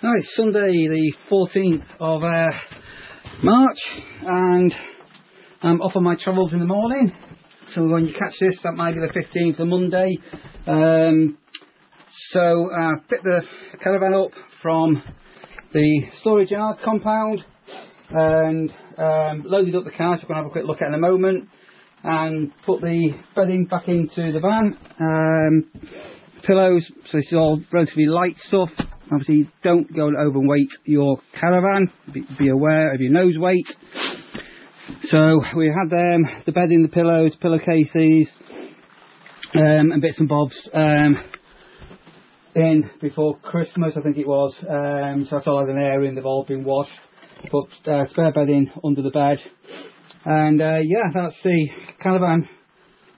Right, Sunday the 14th of uh, March and I'm off on my travels in the morning. So when you catch this, that might be the 15th of Monday. Um, so I uh, picked the caravan up from the storage yard compound and um, loaded up the car, so we're going to have a quick look at in a moment and put the bedding back into the van. Um, pillows, so this is all relatively light stuff. Obviously, don't go and overweight your caravan. Be, be aware of your nose weight. So we had um, the bedding, the pillows, pillowcases, um, and bits and bobs um, in before Christmas, I think it was. Um, so that's all had an and they've all been washed. Put uh, spare bedding under the bed. And uh, yeah, that's the caravan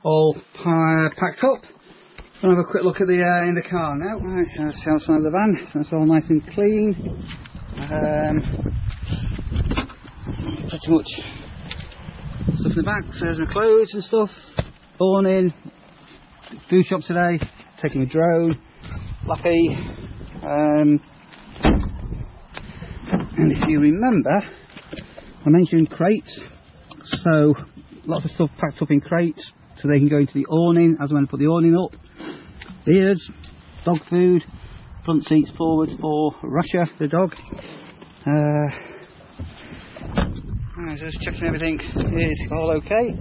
all packed up. I'll have a quick look at the uh, in the car now. Right, so that's the outside of the van. So it's all nice and clean. Um, pretty much stuff in the back. So there's my clothes and stuff. Born in food shop today. Taking a drone. Lucky. Um, and if you remember, I mentioned crates. So lots of stuff packed up in crates so they can go into the awning as when I put the awning up beers, dog food, front seats forward for Russia, the dog. Uh, just checking everything is all okay,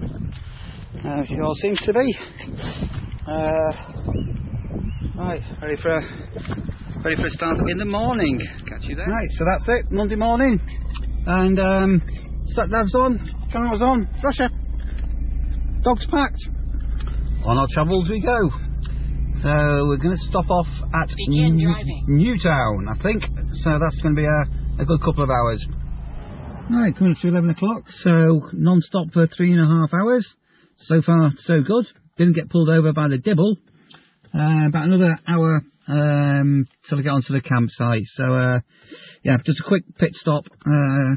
uh, it all seems to be. Uh, right, ready for a ready for a start in the morning. Catch you there. Right, so that's it, Monday morning, and um, sat nav's on, cameras on, Russia, dogs packed. On our travels we go. So we're going to stop off at New Newtown, I think. So that's going to be a, a good couple of hours. Right, coming to 11 o'clock, so non-stop for three and a half hours. So far, so good. Didn't get pulled over by the dibble. Uh, about another hour um, till I get onto the campsite. So, uh, yeah, just a quick pit stop. Uh,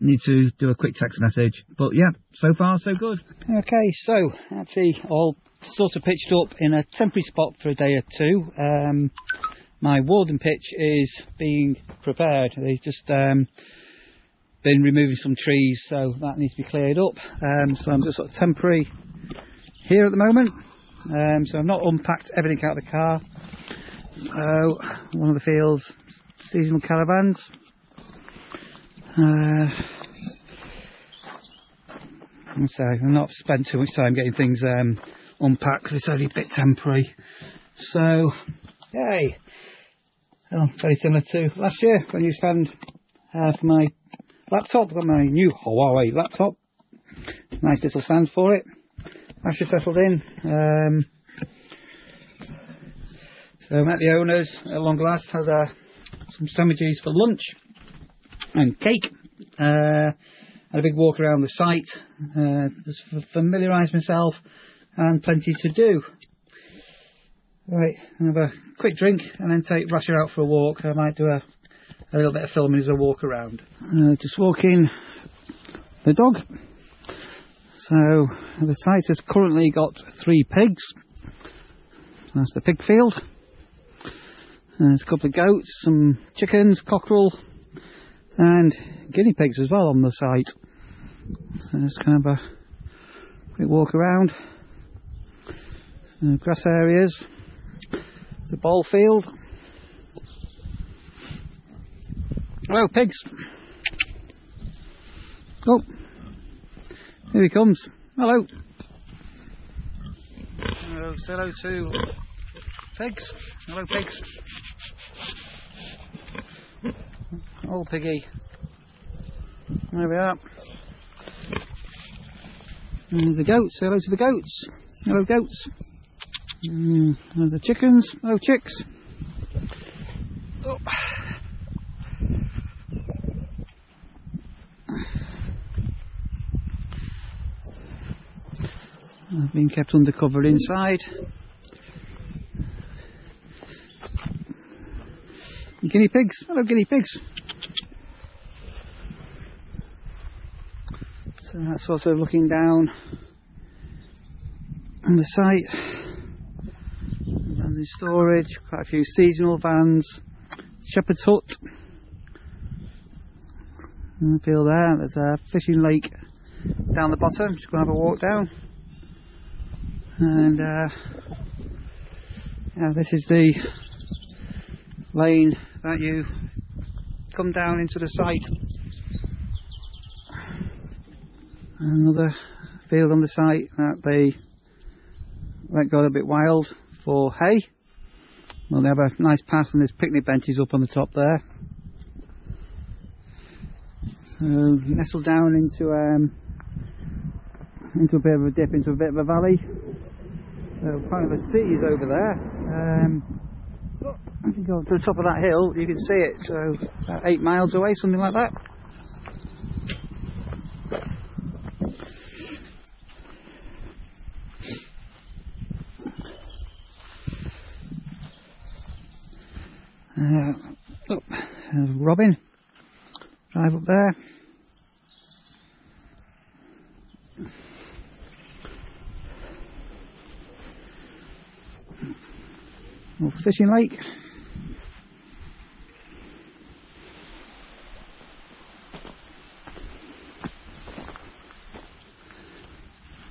need to do a quick text message. But yeah, so far, so good. Okay, so, actually, all sort of pitched up in a temporary spot for a day or two. Um, my warden pitch is being prepared. They've just um, been removing some trees, so that needs to be cleared up. Um, so I'm just sort of temporary here at the moment. Um, so I've not unpacked everything out of the car. So one of the fields, seasonal caravans. Uh, so I've not spent too much time getting things um, unpack because it's only a bit temporary. So, yay! Oh, very similar to last year when you stand uh, for my laptop. Got my new Huawei laptop. Nice little stand for it. Actually settled in. Um, so met the owners at long last. Had uh, some sandwiches for lunch and cake. Uh, had a big walk around the site. Uh, just familiarise myself and plenty to do. Right, have a quick drink and then take Russia out for a walk. I might do a, a little bit of filming as I walk around. Uh, just walking the dog. So the site has currently got three pigs. That's the pig field. There's a couple of goats, some chickens, cockerel, and guinea pigs as well on the site. So just kind of a quick walk around uh, grass areas, the ball field. Hello pigs. Oh, here he comes. Hello. Hello, say hello to pigs. Hello pigs. Oh piggy. There we are. And the goats. Say hello to the goats. Hello goats. Mm, there's the chickens. Hello, chicks. Oh. I've been kept under cover inside. Guinea pigs. Hello, guinea pigs. So that's also looking down on the site in storage, quite a few seasonal vans, Shepherd's Hut. And feel there, there's a fishing lake down the bottom. Just to have a walk down. And uh, yeah, this is the lane that you come down into the site. Another field on the site that they let go a bit wild for hay. Well, they have a nice path and there's picnic benches up on the top there. So nestled down into um, into a bit of a dip into a bit of a valley. So part of the city is over there. Um, I can go to the top of that hill, you can see it. So about eight miles away, something like that. Uh, oh, uh, Robin, drive up there. North Fishing Lake.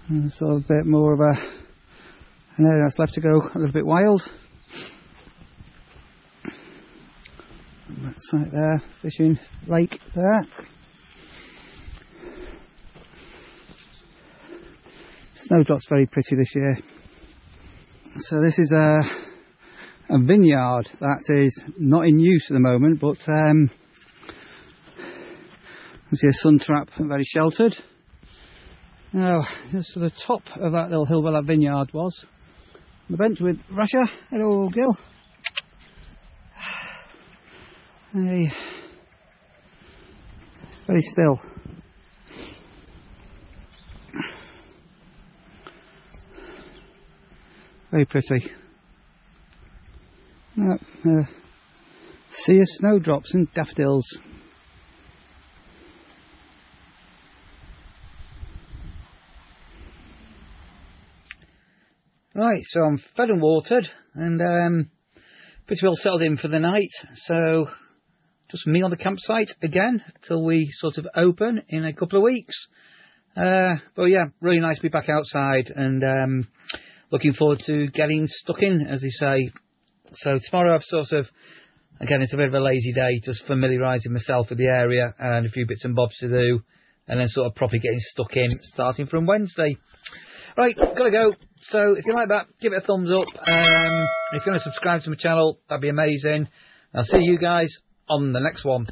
And so a bit more of a an area that's left to go a little bit wild. That's right there, fishing lake there. Snowdrop's very pretty this year. So this is a, a vineyard that is not in use at the moment, but um, you see a sun trap, very sheltered. Now, just to the top of that little hill where that vineyard was, the bench with Russia. Hello, Gil. Hey, very still. Very pretty. Uh, uh, sea of snowdrops and daffodils. Right, so I'm fed and watered and um, pretty well settled in for the night. So just me on the campsite again till we sort of open in a couple of weeks. Uh, but yeah, really nice to be back outside and um, looking forward to getting stuck in, as they say. So tomorrow I've sort of, again, it's a bit of a lazy day, just familiarising myself with the area and a few bits and bobs to do, and then sort of properly getting stuck in starting from Wednesday. Right, gotta go. So if you like that, give it a thumbs up. Um, if you want to subscribe to my channel, that'd be amazing. I'll see you guys on the next one.